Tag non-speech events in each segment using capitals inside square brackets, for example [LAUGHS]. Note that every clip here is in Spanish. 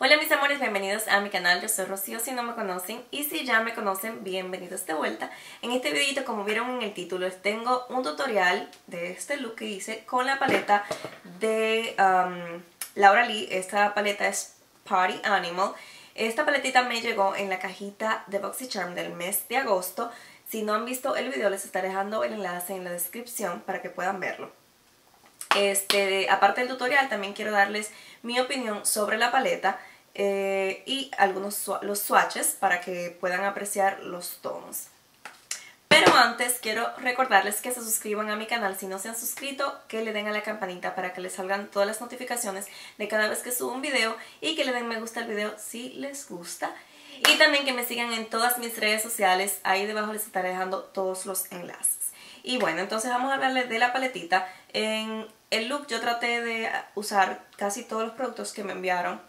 Hola mis amores, bienvenidos a mi canal, yo soy Rocío si no me conocen y si ya me conocen, bienvenidos de vuelta. En este videito, como vieron en el título, les tengo un tutorial de este look que hice con la paleta de um, Laura Lee. Esta paleta es Party Animal. Esta paletita me llegó en la cajita de BoxyCharm del mes de agosto. Si no han visto el video, les estaré dejando el enlace en la descripción para que puedan verlo. Este, aparte del tutorial, también quiero darles mi opinión sobre la paleta eh, y algunos los swatches para que puedan apreciar los tonos. Pero antes quiero recordarles que se suscriban a mi canal si no se han suscrito, que le den a la campanita para que les salgan todas las notificaciones de cada vez que subo un video y que le den me gusta al video si les gusta. Y también que me sigan en todas mis redes sociales, ahí debajo les estaré dejando todos los enlaces. Y bueno, entonces vamos a hablarles de la paletita. En el look yo traté de usar casi todos los productos que me enviaron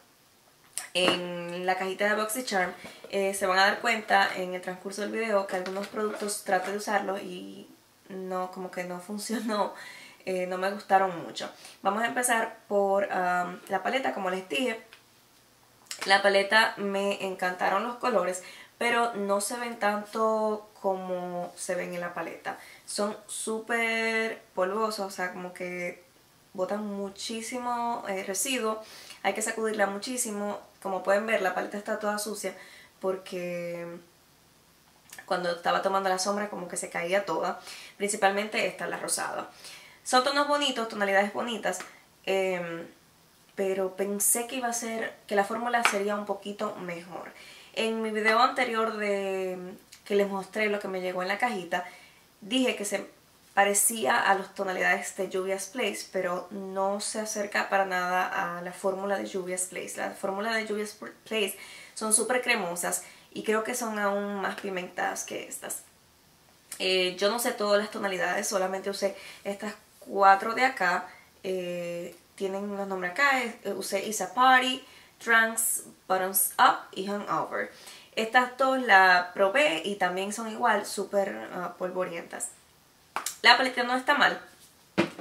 en la cajita de BoxyCharm. Eh, se van a dar cuenta en el transcurso del video que algunos productos traté de usarlos y no, como que no [LAUGHS] funcionó. Eh, no me gustaron mucho. Vamos a empezar por um, la paleta, como les dije. La paleta me encantaron los colores, pero no se ven tanto como se ven en la paleta. Son súper polvosos, o sea, como que botan muchísimo eh, residuo, hay que sacudirla muchísimo, como pueden ver la paleta está toda sucia porque cuando estaba tomando la sombra como que se caía toda, principalmente esta, la rosada. Son tonos bonitos, tonalidades bonitas, em, pero pensé que iba a ser, que la fórmula sería un poquito mejor. En mi video anterior de que les mostré lo que me llegó en la cajita, dije que se parecía a las tonalidades de Juvia's Place, pero no se acerca para nada a la fórmula de Juvia's Place. La fórmula de Juvia's Place son súper cremosas y creo que son aún más pimentadas que estas. Eh, yo no sé todas las tonalidades, solamente usé estas cuatro de acá. Eh, tienen los nombres acá, eh, usé Isa Party, Trunks, Bottoms Up y Hangover. Estas dos las probé y también son igual súper uh, polvorientas. La paleta no está mal.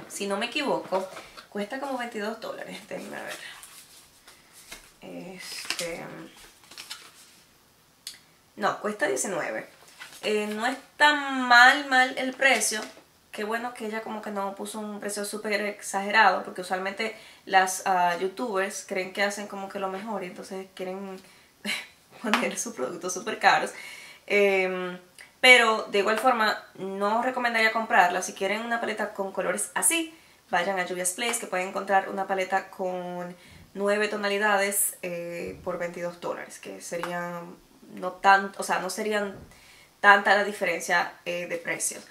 Si no me equivoco, cuesta como 22 dólares. Déjenme ver. Este... No, cuesta 19. Eh, no es tan mal, mal el precio. Qué bueno que ella como que no puso un precio súper exagerado, porque usualmente las ah, youtubers creen que hacen como que lo mejor y entonces quieren [LAUGHS] poner sus productos súper caros. Eh, pero de igual forma, no recomendaría comprarla. Si quieren una paleta con colores así, vayan a Juvia's Place, que pueden encontrar una paleta con 9 tonalidades eh, por 22 dólares, que serían no tan, o sea, no serían tanta la diferencia eh, de precios.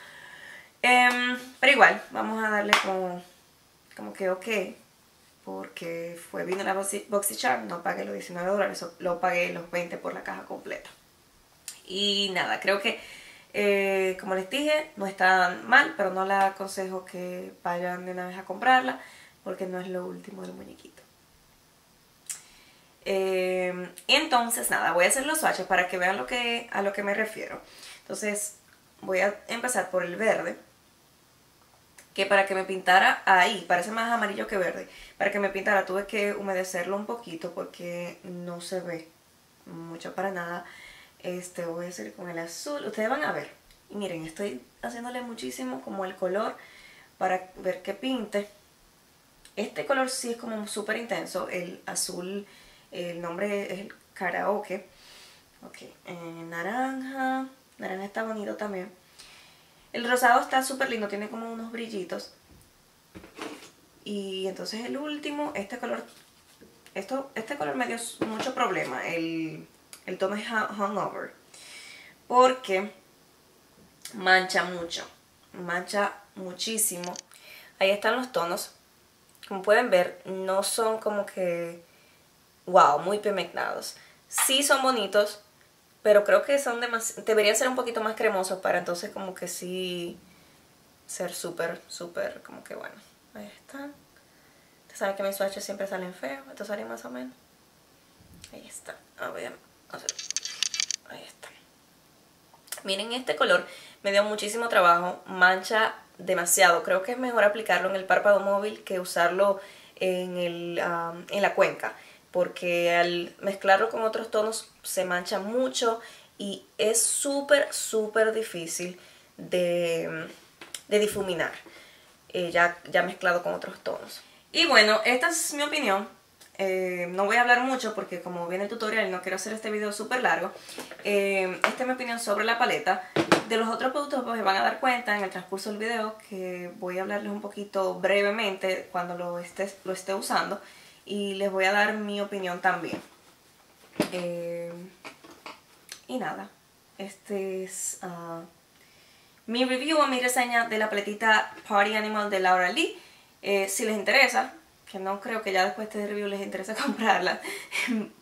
Em, pero igual, vamos a darle como, como que ok, porque fue vino la BoxyCharm, no pagué los 19 dólares, lo pagué los 20 por la caja completa. Y nada, creo que eh, como les dije, no está mal, pero no les aconsejo que vayan de una vez a comprarla porque no es lo último del muñequito. Eh, entonces, nada, voy a hacer los swatches para que vean lo que, a lo que me refiero. Entonces, voy a empezar por el verde. Que para que me pintara ahí, parece más amarillo que verde. Para que me pintara tuve que humedecerlo un poquito porque no se ve mucho para nada. Este voy a hacer con el azul. Ustedes van a ver. Miren, estoy haciéndole muchísimo como el color para ver qué pinte. Este color sí es como súper intenso. El azul, el nombre es el karaoke. Ok, eh, naranja. Naranja está bonito también. El rosado está súper lindo, tiene como unos brillitos. Y entonces el último, este color, esto, este color me dio mucho problema. El el tono es Hungover. Porque mancha mucho. Mancha muchísimo. Ahí están los tonos. Como pueden ver, no son como que... Wow, muy pigmentados. Sí son bonitos, pero creo que son deberían ser un poquito más cremosos para entonces como que sí ser súper, súper, como que bueno. Ahí están. Ustedes saben que mis swatches siempre salen feos, estos salen más o menos. Ahí está. A ver, Ahí está. Miren este color, me dio muchísimo trabajo, mancha demasiado. Creo que es mejor aplicarlo en el párpado móvil que usarlo en, el, en la cuenca. porque al mezclarlo con otros tonos se mancha mucho y es súper, súper difícil de, difuminar, eh, ya, ya mezclado con otros tonos. Y bueno, esta es mi opinión. Eh, no voy a hablar mucho porque como viene el tutorial no quiero hacer este video súper largo. Eh, esta es mi opinión sobre la paleta. De los otros productos pues van a dar cuenta en el transcurso del video que voy a hablarles un poquito brevemente cuando lo esté, lo esté usando. Y les voy a dar mi opinión también. Eh, y nada, este es uh, mi review o mi reseña de la paletita Party Animal de Laura Lee. si les interesa, que no creo que ya después de este review les interese [LAUGHS] comprarla,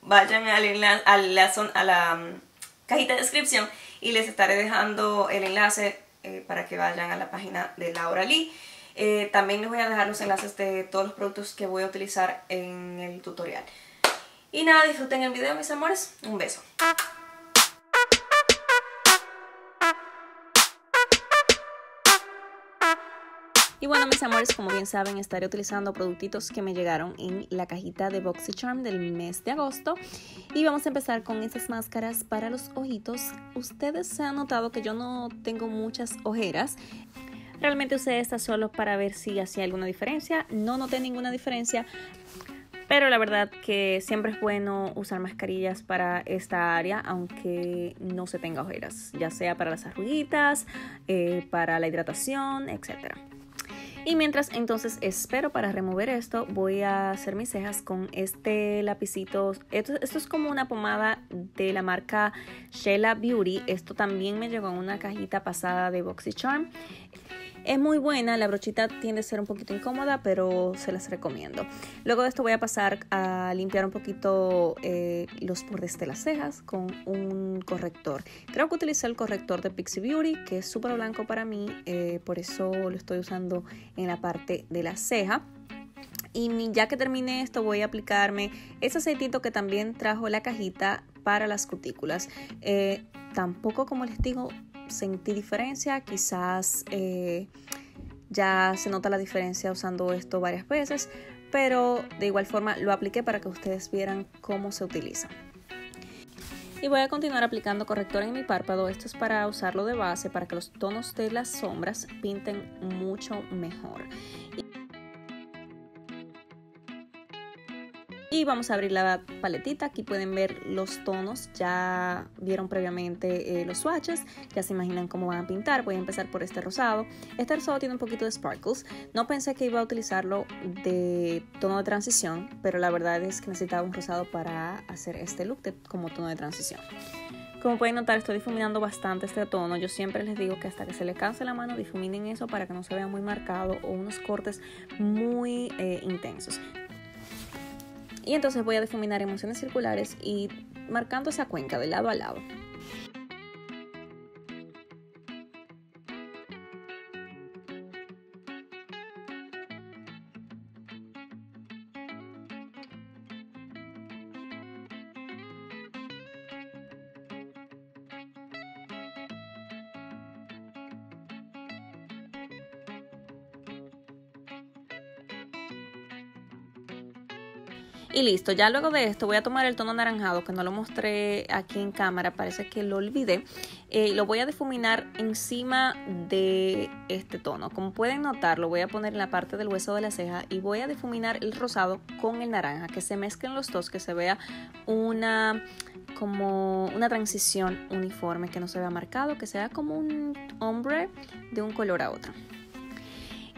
vayan a la, a la um, cajita de descripción y les estaré dejando el enlace eh, para que vayan a la página de Laura Lee. Eh, también les voy a dejar los enlaces de todos los productos que voy a utilizar en el tutorial. Y nada, disfruten el video mis amores. Un beso. Y bueno mis amores, como bien saben, estaré utilizando productitos que me llegaron en la cajita de BoxyCharm del mes de agosto. Y vamos a empezar con estas máscaras para los ojitos. Ustedes se han notado que yo no tengo muchas ojeras. Realmente usé estas solo para ver si hacía alguna diferencia. No noté ninguna diferencia. Pero la verdad que siempre es bueno usar mascarillas para esta área, aunque no se tenga ojeras, ya sea para las arruguitas, eh, para la hidratación, etcétera. Y mientras entonces espero para remover esto, voy a hacer mis cejas con este lapicito. Esto, es como una pomada de la marca Shella Beauty. Esto también me llegó en una cajita pasada de BoxyCharm. Es muy buena, la brochita tiende a ser un poquito incómoda, pero se las recomiendo. Luego de esto voy a pasar a limpiar un poquito eh, los bordes de las cejas con un corrector. Creo que utilicé el corrector de Pixie Beauty, que es súper blanco para mí, eh, por eso lo estoy usando en la parte de la ceja. Y ya que terminé esto voy a aplicarme ese aceitito que también trajo la cajita para las cutículas. Eh, tampoco como les digo sentí diferencia, quizás eh, ya se nota la diferencia usando esto varias veces, pero de igual forma lo apliqué para que ustedes vieran cómo se utiliza. Y voy a continuar aplicando corrector en mi párpado. Esto es para usarlo de base para que los tonos de las sombras pinten mucho mejor. Y vamos a abrir la paletita. Aquí pueden ver los tonos. Ya vieron previamente eh, los swatches. Ya se imaginan cómo van a pintar. Voy a empezar por este rosado. Este rosado tiene un poquito de sparkles. No pensé que iba a utilizarlo de tono de transición. Pero la verdad es que necesitaba un rosado para hacer este look como tono de transición. Como pueden notar, estoy difuminando bastante este tono. Yo siempre les digo que hasta que se le canse la mano, difuminen eso para que no se vea muy marcado o unos cortes muy eh, intensos. Y entonces voy a difuminar emociones circulares y marcando esa cuenca de lado a lado. Y listo, ya luego de esto voy a tomar el tono anaranjado que no lo mostré aquí en cámara, parece que lo olvidé. Eh, lo voy a difuminar encima de este tono. Como pueden notar, lo voy a poner en la parte del hueso de la ceja y voy a difuminar el rosado con el naranja, que se mezclen los dos, que se vea una como una transición uniforme, que no se vea marcado, que sea como un hombre de un color a otro.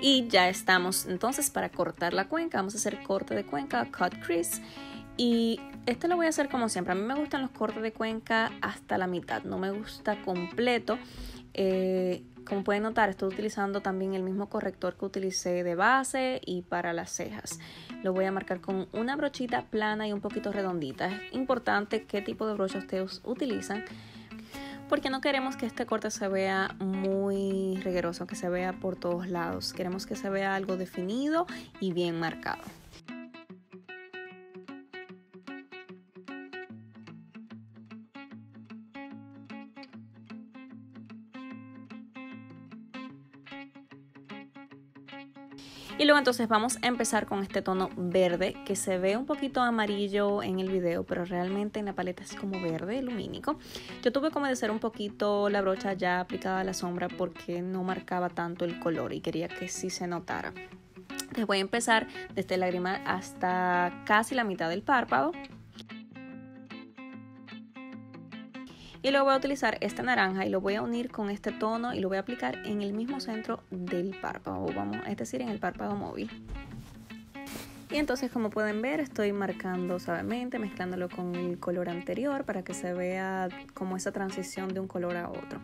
Y ya estamos entonces para cortar la cuenca. Vamos a hacer corte de cuenca, cut crease. Y este lo voy a hacer como siempre. A mí me gustan los cortes de cuenca hasta la mitad. No me gusta completo. Eh, como pueden notar, estoy utilizando también el mismo corrector que utilicé de base y para las cejas. Lo voy a marcar con una brochita plana y un poquito redondita. Es importante qué tipo de brocha ustedes utilizan porque no queremos que este corte se vea muy riguroso, que se vea por todos lados. Queremos que se vea algo definido y bien marcado. Y luego entonces vamos a empezar con este tono verde que se ve un poquito amarillo en el video, pero realmente en la paleta es como verde lumínico. Yo tuve de hacer un poquito la brocha ya aplicada a la sombra porque no marcaba tanto el color y quería que sí se notara. Les voy a empezar desde el lagrimal hasta casi la mitad del párpado. Y luego voy a utilizar esta naranja y lo voy a unir con este tono y lo voy a aplicar en el mismo centro del párpado, vamos, es decir, en el párpado móvil. Y entonces como pueden ver estoy marcando suavemente, mezclándolo con el color anterior para que se vea como esa transición de un color a otro.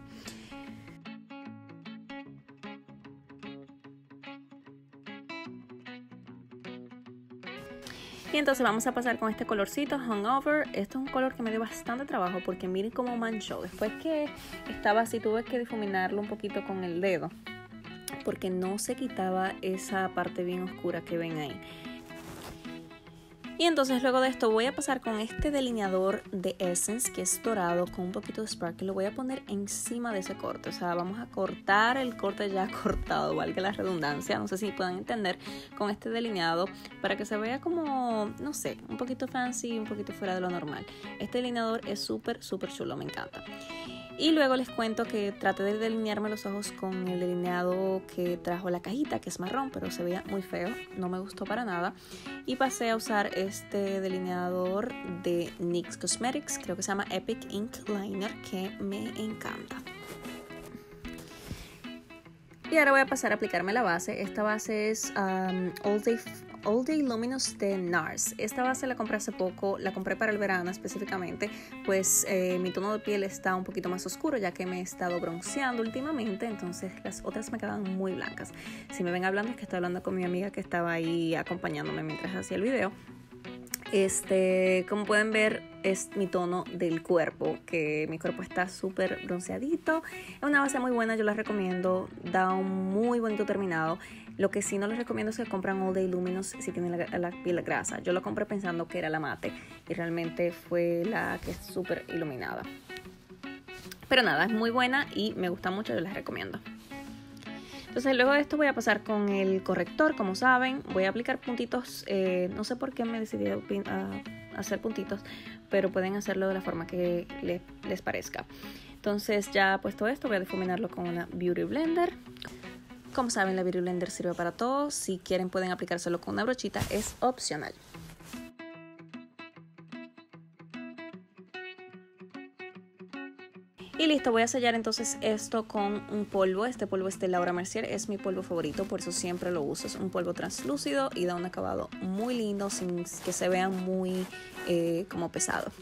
Y entonces vamos a pasar con este colorcito Hungover. Esto es un color que me dio bastante trabajo porque miren cómo manchó. Después que estaba así tuve que difuminarlo un poquito con el dedo porque no se quitaba esa parte bien oscura que ven ahí. Y entonces luego de esto voy a pasar con este delineador de Essence que es dorado con un poquito de sparkle. Lo voy a poner encima de ese corte. O sea, vamos a cortar el corte ya [LAUGHS] cortado, valga la redundancia. No sé si puedan entender con este delineado para que se vea como, no sé, un poquito fancy, un poquito fuera de lo normal. Este delineador es súper, súper chulo, me encanta. Y luego les cuento que traté de delinearme los ojos con el delineado que trajo la cajita, que es marrón, pero se veía muy feo, no me gustó para nada. Y pasé a usar este delineador de NYX Cosmetics, creo que se llama Epic Ink Liner, que me encanta. Y ahora voy a pasar a aplicarme la base. Esta base es um, All Day All Day Luminous de NARS. Esta base la compré hace poco, la compré para el verano específicamente, pues eh, mi tono de piel está un poquito más oscuro ya que me he estado bronceando últimamente, entonces las otras me quedan muy blancas. Si me ven hablando es que estoy hablando con mi amiga que estaba ahí acompañándome mientras hacía el video. Este, como pueden ver, es mi tono del cuerpo, que mi cuerpo está súper bronceadito. Es una base muy buena, yo la recomiendo, da un muy bonito terminado. Lo que sí no les recomiendo es que compren All Day Luminous si tienen la, piel grasa. Yo lo compré pensando que era la mate y realmente fue la que es súper iluminada. Pero nada, es muy buena y me gusta mucho, yo les recomiendo. Entonces luego de esto voy a pasar con el corrector, como saben, voy a aplicar puntitos, eh, no sé por qué me decidí a hacer puntitos, pero pueden hacerlo de la forma que les parezca. Entonces ya puesto esto, voy a difuminarlo con una Beauty Blender. Como saben, la Beauty Blender sirve para todo. Si quieren pueden aplicárselo con una brochita, es opcional. Y listo, voy a sellar entonces esto con un polvo. Este polvo es de Laura Mercier, es mi polvo favorito, por eso siempre lo uso. Es un polvo translúcido y da un acabado muy lindo sin que se vea muy eh, como pesado.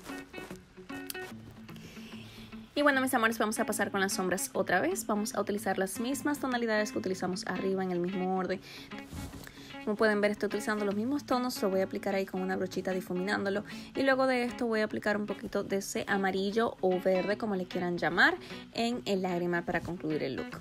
Y bueno, mis amores, vamos a pasar con las sombras otra vez. Vamos a utilizar las mismas tonalidades que utilizamos arriba en el mismo orden. Como pueden ver, estoy utilizando los mismos tonos, lo voy a aplicar ahí con una brochita difuminándolo. Y luego de esto voy a aplicar un poquito de ese amarillo o verde, como le quieran llamar, en el lágrima para concluir el look.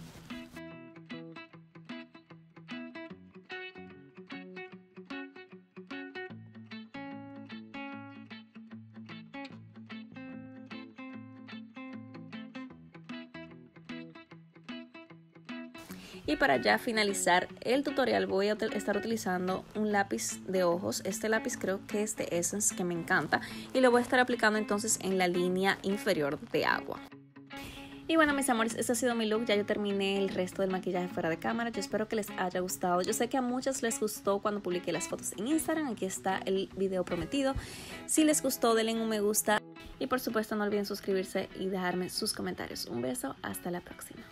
Para ya finalizar el tutorial voy a estar utilizando un lápiz de ojos. Este lápiz creo que es de Essence que me encanta. Y lo voy a estar aplicando entonces en la línea inferior de agua. Y bueno, mis amores, este ha sido mi look. Ya yo terminé el resto del maquillaje fuera de cámara. Yo espero que les haya gustado. Yo sé que a muchos les gustó cuando publiqué las fotos en Instagram. Aquí está el video prometido. Si les gustó, denle un me gusta. Y por supuesto, no olviden suscribirse y dejarme sus comentarios. Un beso. Hasta la próxima.